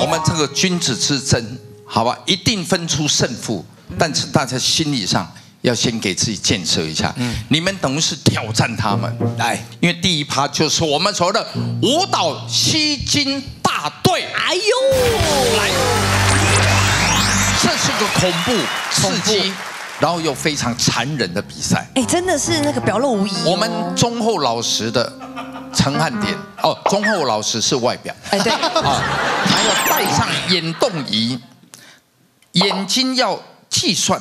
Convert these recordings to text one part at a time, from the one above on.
我们这个君子之争，好吧，一定分出胜负，但是大家心理上要先给自己建设一下。你们等于是挑战他们，来，因为第一趴就是我们所谓的舞蹈吸金大队。哎呦，来，这是个恐怖、刺激，然后又非常残忍的比赛。哎，真的是那个表露无遗哦。我们忠厚老实的陈汉典。哦，忠厚老实是外表，哎对，啊，还要戴上眼动仪，眼睛要计算，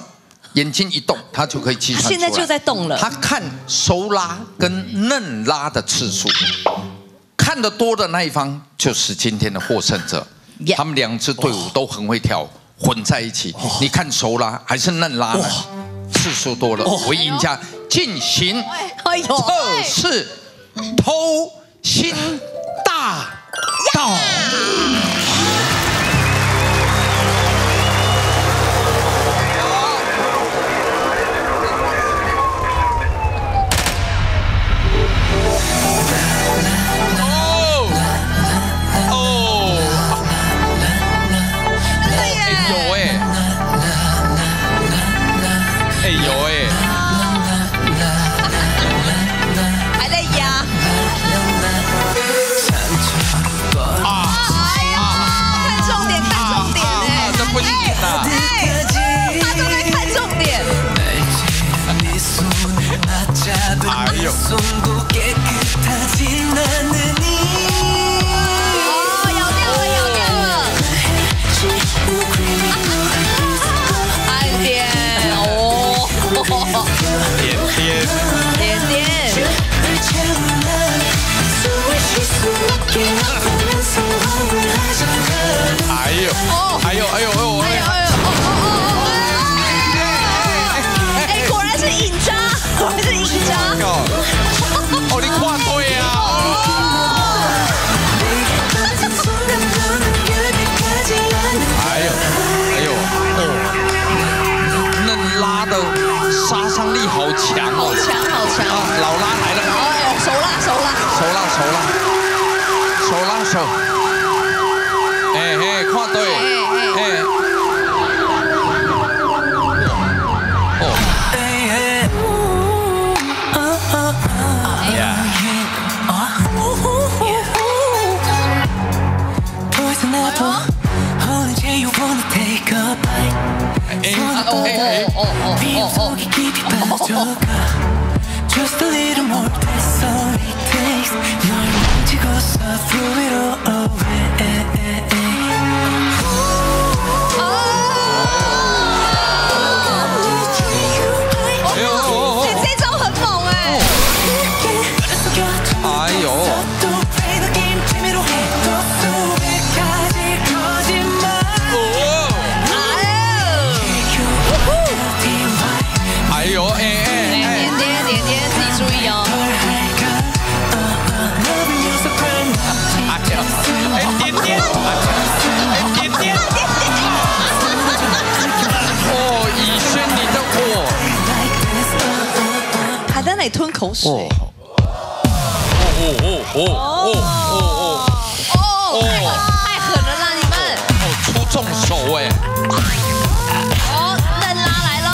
眼睛一动，他就可以计算。现在就在动了。他看收拉跟嫩拉的次数，看得多的那一方就是今天的获胜者。他们两支队伍都很会跳，混在一起。你看熟拉还是嫩拉呢？次数多了为赢家进行测试偷心大哎呦，哦，咬掉了，咬掉了。暗点哦，点点，点好强哦！强好强。啊，老拉来了，哎呦，手拉手拉，手拉手拉，手拉手，哎嘿，看对，哎，哦。呀，哎。哎哎。Just a little more, that's all it takes. 널 만지고서 throw it all away. 吞口水。哦哦哦哦哦哦哦，太狠了啦你们！哦，出重手哎，哦，嫩拉来喽！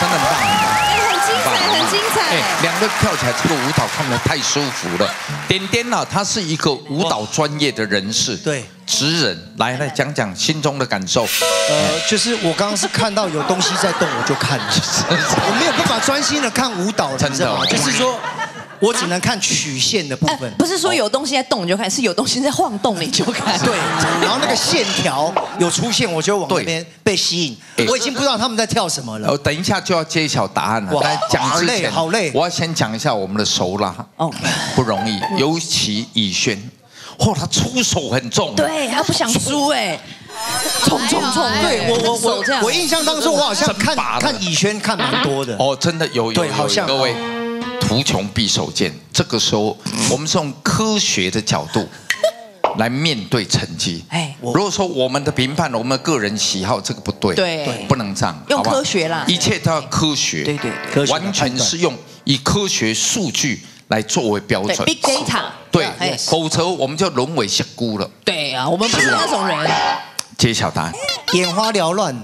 真的很棒。很精彩，很精彩！两个跳起来，这个舞蹈看得太舒服了。点点呢、他是一个舞蹈专业的人士，对，职人。来来讲讲心中的感受。呃，就是我刚刚是看到有东西在动，我就看，我没有办法专心的看舞蹈，真的，就是说我只能看曲线的部哎分，不是说有东西在动你就看，是有东西在晃动你就看。对，然后那个线条有出现，我就往那边被吸引。哎。我已经不知道他们在跳什么了。我。等一下就要揭晓答案了，哇但讲好累之前，好累我要先讲一下我们的手拉，哦，不容易，尤其以轩，嚯，他出手很重，对他不想输哎，冲冲冲！对我我我我印象当中，我好像看看以轩看蛮多的。哦，真的有有有对好像各位，图穷匕首见，这个时候我们是用科学的角度 来面对成绩。哎。如果说我们的评判，我们的个人喜好，这个不对，对。对不能这样，用科学啦。一切都要科学，对对科学完全是用以科学数据来作为标对准。，big data。对。否则我们就沦为小姑了。对啊，我们不是那种人。揭晓答案，眼花缭乱，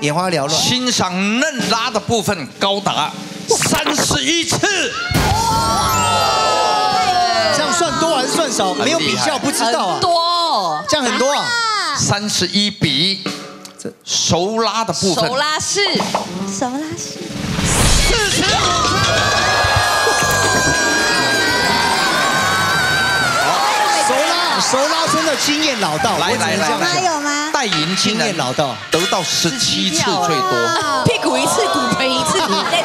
眼花缭乱。欣赏嫩拉的部分高达三十一次。这样算多还是算少？没有比较不知道啊很。多这样很多啊。三十一比手拉的部分手拉式，手拉式，手拉手拉真的经验老道，来来来有吗？这样讲有吗？戴银竟经然验老道。得到十七次最多，屁股一次，骨盆一次。太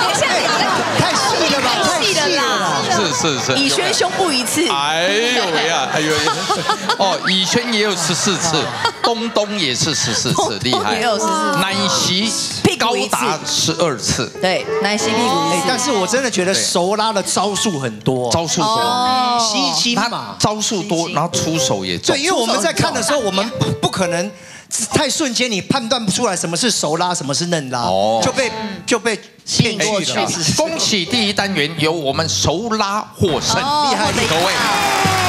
细了吧，太细了啦。是是是。以轩胸部一次。哎呦喂呀，哎呦！哦，以轩也有十四次，东东也是十四次，厉害。也有十四奶昔屁达十二次，对，奶昔屁股一次。哎但是我真的觉得对手拉的招数很多，招数多，哦吸睛他嘛。招数多，然后出手也重对，。因为我们在看的时候，我们不不可能太瞬间，你判断不出来什么是熟拉，什么是嫩拉，哦就被就被骗去了。恭喜第一单元由我们熟拉获胜，哦厉害各位票。